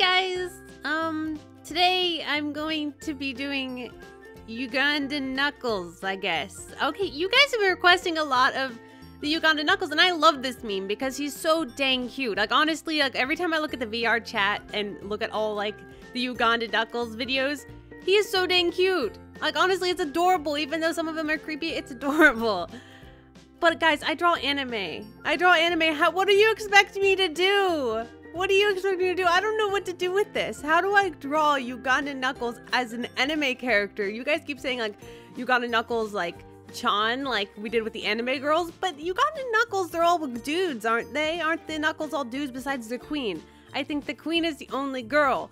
guys! Um, today I'm going to be doing Ugandan Knuckles, I guess. Okay, you guys have been requesting a lot of the Uganda Knuckles, and I love this meme because he's so dang cute. Like, honestly, like, every time I look at the VR chat and look at all, like, the Uganda Knuckles videos, he is so dang cute. Like, honestly, it's adorable. Even though some of them are creepy, it's adorable. But, guys, I draw anime. I draw anime. How, what do you expect me to do? What do you expect me to do? I don't know what to do with this. How do I draw Ugandan Knuckles as an anime character? You guys keep saying, like, Ugandan Knuckles, like, Chan, like we did with the anime girls, but Ugandan Knuckles, they're all dudes, aren't they? Aren't the Knuckles all dudes besides the queen? I think the queen is the only girl.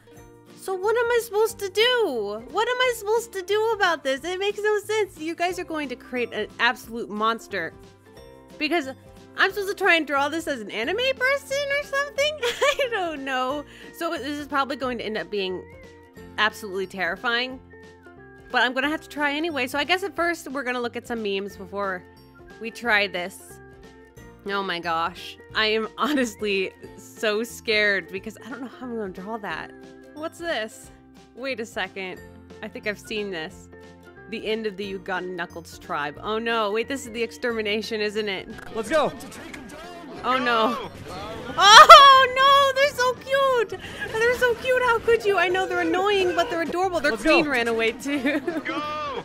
So what am I supposed to do? What am I supposed to do about this? It makes no sense. You guys are going to create an absolute monster. Because I'm supposed to try and draw this as an anime person or something? I don't know. So this is probably going to end up being absolutely terrifying. But I'm gonna have to try anyway. So I guess at first we're gonna look at some memes before we try this. Oh my gosh. I am honestly so scared because I don't know how I'm gonna draw that. What's this? Wait a second. I think I've seen this. The end of the Ugandan Knuckles tribe. Oh no, wait, this is the extermination, isn't it? Let's go! Oh no. Oh no, they're so cute! They're so cute, how could you? I know they're annoying, but they're adorable. Their Let's queen go. ran away too. Go!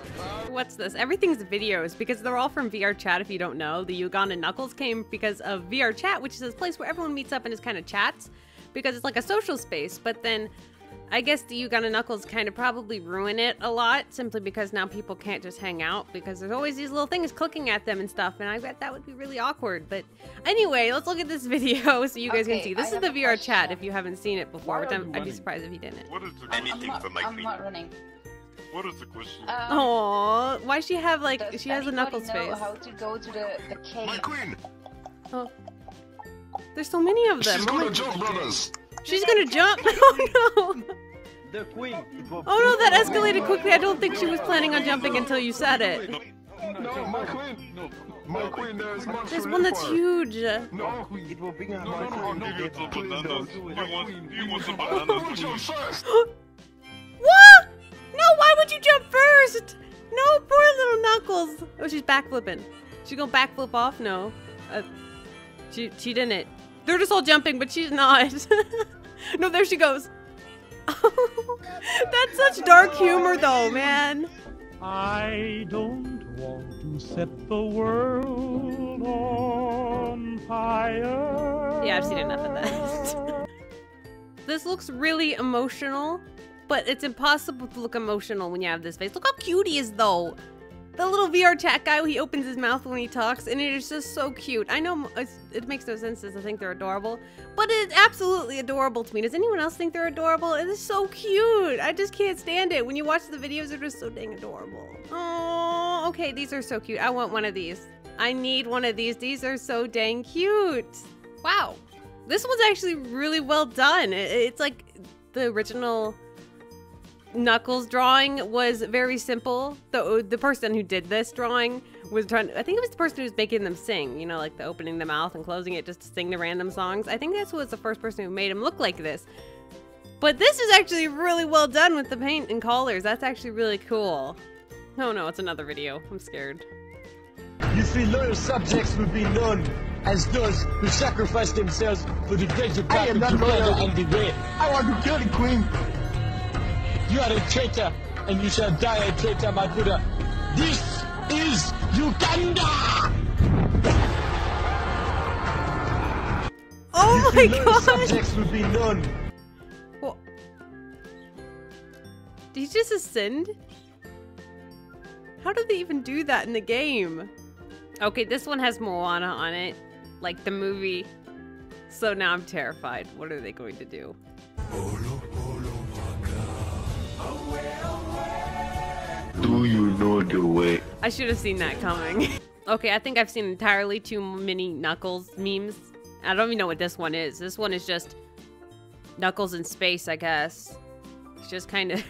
What's this? Everything's videos because they're all from VR Chat if you don't know. The Ugandan Knuckles came because of VR Chat, which is this place where everyone meets up and just kind of chats because it's like a social space. But then I guess the Uganda Knuckles kind of probably ruin it a lot simply because now people can't just hang out because there's always these little things clicking at them and stuff. And I bet that would be really awkward. But anyway, let's look at this video so you guys can see. This I is the a VR Chat if you haven't seen it before, which I'm, I'd be surprised if you didn't. What is the I'm, I'm anything not, for my I'm queen? not running. What is the question? Um, Oh, why she have like she has a anybody Knuckles know face? how to go to the, the cave? my queen! Oh. There's so many of them. She's Oh gonna jump, brothers! She's gonna jump. Oh no. The queen. Oh no, that escalated quickly. I don't think she was planning on jumping until you said it. No, my queen! No. My queen, there is much There's one that's for. huge. No, It will be no, no, no, I'll give you some bananas. You want, you want some bananas? I want jump first! what? No, why would you jump first? No, poor little Knuckles. Oh, she's backflipping. She gonna backflip off? No. Uh, she she didn't. They're just all jumping, but she's not. no, there she goes. That's such dark humor, though, man. I don't want to set the world on fire. Yeah, I've seen enough of that. this looks really emotional, but it's impossible to look emotional when you have this face. Look how cute he is, though. The little VR chat guy, he opens his mouth when he talks, and it is just so cute. I know it makes no sense to think they're adorable, but it's absolutely adorable to me. Does anyone else think they're adorable? It is so cute. I just can't stand it. When you watch the videos, they're just so dang adorable. Oh, okay, these are so cute. I want one of these. I need one of these. These are so dang cute. Wow. This one's actually really well done. It- It's like the original Knuckles drawing was very simple. The the person who did this drawing was trying I think it was the person who was making them sing, you know, like the opening the mouth and closing it just to sing the random songs. I think that's was the first person who made him look like this. But this is actually really well done with the paint and colors. That's actually really cool. Oh no, it's another video. I'm scared. You see, loyal subjects will be known as those who sacrifice themselves for the greater part of the order and the way. I want to kill the queen! You are a traitor, and you shall die a traitor, my Buddha. This is Uganda! Oh my god! subjects will be known. What? did he just ascend? How did they even do that in the game? Okay, this one has Moana on it, like the movie. So now I'm terrified. What are they going to do? You know the way? I should have seen that coming. okay, I think I've seen entirely too many Knuckles memes. I don't even know what this one is. This one is just Knuckles in space, I guess. It's just kind of.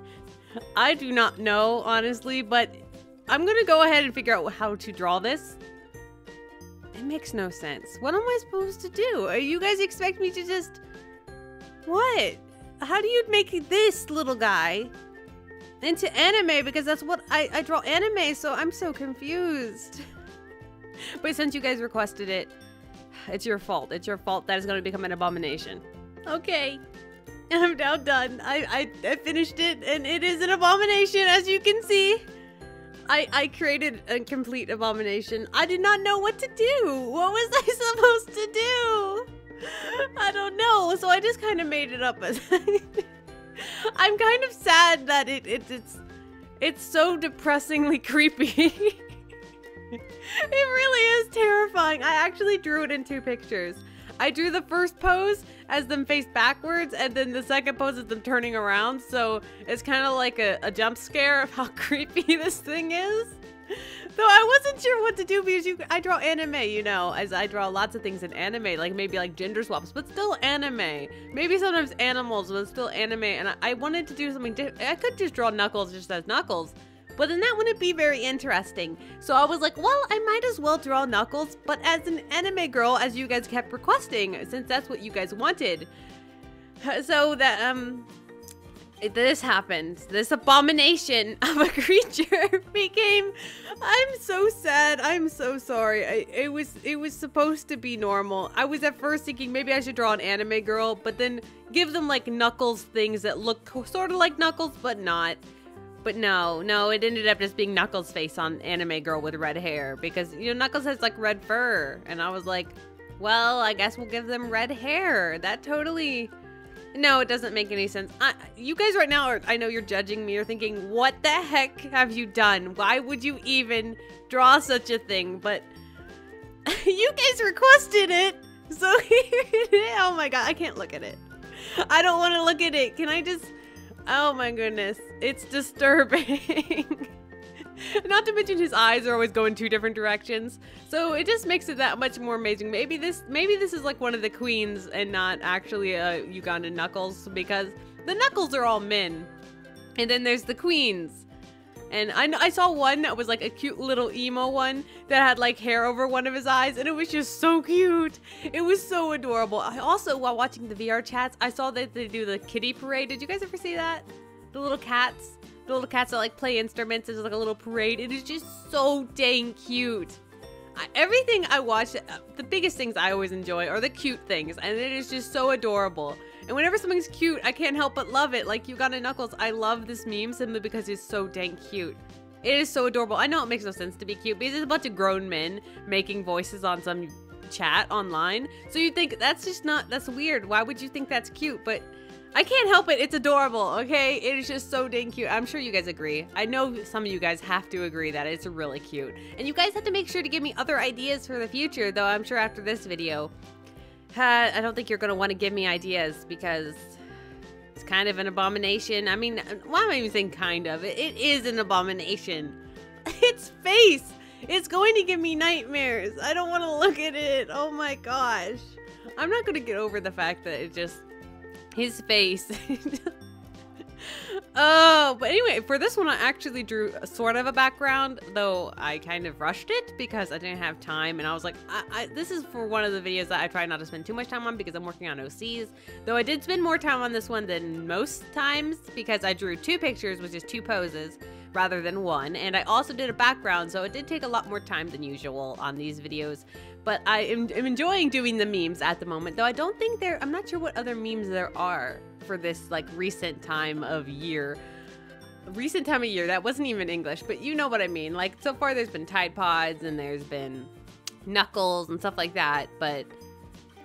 I do not know, honestly, but I'm gonna go ahead and figure out how to draw this. It makes no sense. What am I supposed to do? Are you guys expect me to just What? How do you make this little guy into anime? Because that's what I, I draw anime, so I'm so confused. but since you guys requested it, it's your fault. It's your fault that is going to become an abomination. Okay. I'm now done. I, I, I finished it, and it is an abomination, as you can see. I, I created a complete abomination. I did not know what to do. What was I supposed to do? I don't know. So I just kind of made it up. As I'm kind of sad that it, it it's it's so depressingly creepy. it really is terrifying. I actually drew it in two pictures. I drew the first pose as them face backwards, and then the second pose is them turning around. So it's kind of like a, a jump scare of how creepy this thing is. Though I wasn't sure what to do because you, I draw anime, you know, as I draw lots of things in anime, like maybe like gender swaps, but still anime. Maybe sometimes animals, but still anime. And I, I wanted to do something different. I could just draw Knuckles just as Knuckles, but then that wouldn't be very interesting. So I was like, well, I might as well draw Knuckles, but as an anime girl, as you guys kept requesting, since that's what you guys wanted. So that, um, this happened. This abomination of a creature became. I'm so sad. I'm so sorry. I, it was it was supposed to be normal. I was at first thinking maybe I should draw an anime girl, but then give them like Knuckles things that look sort of like Knuckles, but not. But no, no, it ended up just being Knuckles' face on anime girl with red hair because you know Knuckles has like red fur, and I was like, well, I guess we'll give them red hair. That totally no, it doesn't make any sense. I, you guys right now are, I know you're judging me. You're thinking, what the heck have you done? Why would you even draw such a thing? But you guys requested it. So. Oh my god, I can't look at it. I don't want to look at it. Can I just... Oh my goodness. It's disturbing. Not to mention his eyes are always going two different directions. So it just makes it that much more amazing. Maybe this maybe this is like one of the queens and not actually a Ugandan Knuckles because the Knuckles are all men. And then there's the queens. And I, I saw one that was like a cute little emo one that had like hair over one of his eyes, and it was just so cute. It was so adorable. I also, while watching the VR chats, I saw that they do the kitty parade. Did you guys ever see that? The little cats? The little cats that like play instruments. There's like a little parade. It is just so dang cute. I, everything I watch, uh, the biggest things I always enjoy are the cute things, and it is just so adorable. And whenever something's cute, I can't help but love it. Like Uganda Knuckles, I love this meme simply because it's so dang cute. It is so adorable. I know it makes no sense to be cute because it's a bunch of grown men making voices on some chat online. So you think that's just not, that's weird. Why would you think that's cute? But I can't help it. It's adorable, okay? It is just so dang cute. I'm sure you guys agree. I know some of you guys have to agree that it's really cute. And you guys have to make sure to give me other ideas for the future, though I'm sure after this video, uh, I don't think you're going to want to give me ideas because it's kind of an abomination. I mean, why am I even saying kind of? it, it is an abomination. its face! It's going to give me nightmares. I don't want to look at it. Oh my gosh. I'm not going to get over the fact that it just his face. oh, but anyway, for this one, I actually drew sort of a background, though I kind of rushed it because I didn't have time. And I was like, I, I, this is for one of the videos that I try not to spend too much time on because I'm working on OCs. Though I did spend more time on this one than most times because I drew two pictures, which is two poses rather than one. And I also did a background, so it did take a lot more time than usual on these videos. But I am, am enjoying doing the memes at the moment, though I don't think there, I'm not sure what other memes there are for this like recent time of year. Recent time of year, that wasn't even English, but you know what I mean. Like so far there's been Tide Pods and there's been Knuckles and stuff like that, but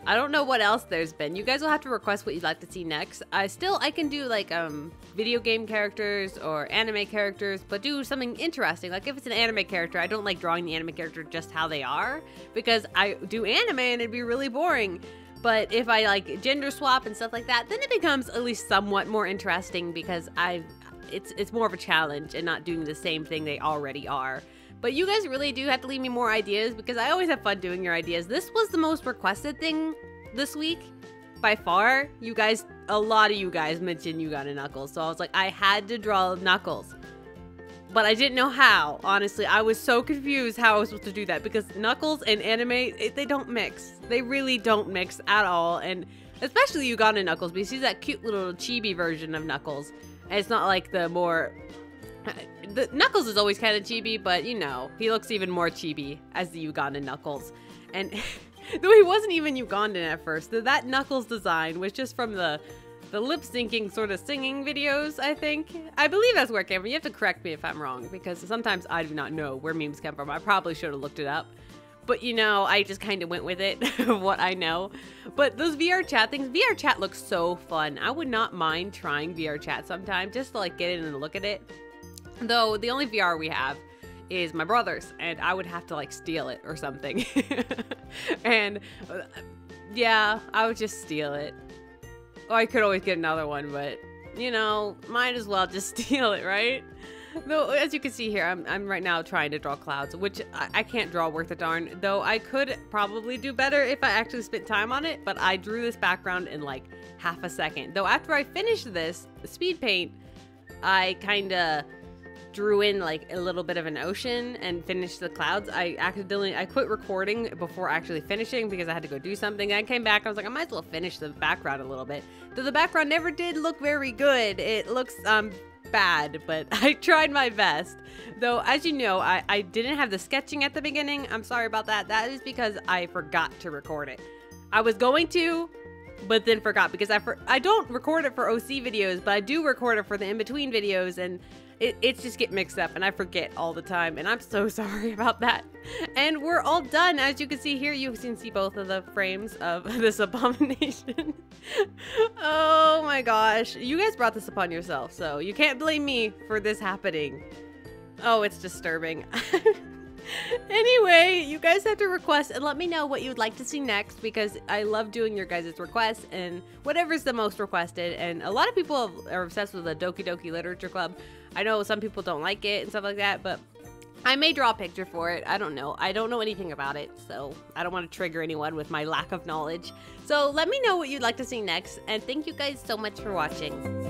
I don't know what else there's been. You guys will have to request what you'd like to see next. I still I can do like um video game characters or anime characters, but do something interesting. Like if it's an anime character, I don't like drawing the anime character just how they are because I do anime and it'd be really boring. But if I like gender swap and stuff like that, then it becomes at least somewhat more interesting because I it's it's more of a challenge and not doing the same thing they already are. But you guys really do have to leave me more ideas because I always have fun doing your ideas. This was the most requested thing this week by far. You guys, a lot of you guys mentioned Uganda Knuckles. So I was like, I had to draw Knuckles. But I didn't know how, honestly. I was so confused how I was supposed to do that because Knuckles and anime, it, they don't mix. They really don't mix at all. And especially Uganda Knuckles, because he's that cute little chibi version of Knuckles. And it's not like the more. The Knuckles is always kind of chibi, but you know, he looks even more chibi as the Ugandan Knuckles. And though he wasn't even Ugandan at first, that Knuckles design was just from the the lip syncing sort of singing videos, I think. I believe that's where it came from. You have to correct me if I'm wrong, because sometimes I do not know where memes come from. I probably should have looked it up. But you know, I just kind of went with it what I know. But those VR chat things, VR chat looks so fun. I would not mind trying VR chat sometime just to like get in and look at it. Though the only VR we have is my brother's, and I would have to like steal it or something. and uh, yeah, I would just steal it. Oh, I could always get another one, but you know, might as well just steal it, right? Though, as you can see here, I'm, I'm right now trying to draw clouds, which I, I can't draw worth a darn. Though I could probably do better if I actually spent time on it, but I drew this background in like half a second. Though after I finished this speed paint, I kind of drew in like a little bit of an ocean and finished the clouds. I accidentally I quit recording before actually finishing because I had to go do something. I came back. I was like, I might as well finish the background a little bit. Though the background never did look very good. It looks um bad, but I tried my best. Though, as you know, I, I didn't have the sketching at the beginning. I'm sorry about that. That is because I forgot to record it. I was going to, but then forgot because I for, I don't record it for OC videos, but I do record it for the in between videos, and it, it's just get mixed up, and I forget all the time, and I'm so sorry about that. And we're all done, as you can see here. You can see both of the frames of this abomination. oh my gosh, you guys brought this upon yourself, so you can't blame me for this happening. Oh, it's disturbing. anyway, you guys have to request and let me know what you would like to see next because I love doing your guys' requests and whatever's the most requested. And a lot of people are obsessed with the Doki Doki Literature Club. I know some people don't like it and stuff like that, but I may draw a picture for it. I don't know. I don't know anything about it, so I don't want to trigger anyone with my lack of knowledge. So let me know what you'd like to see next, and thank you guys so much for watching.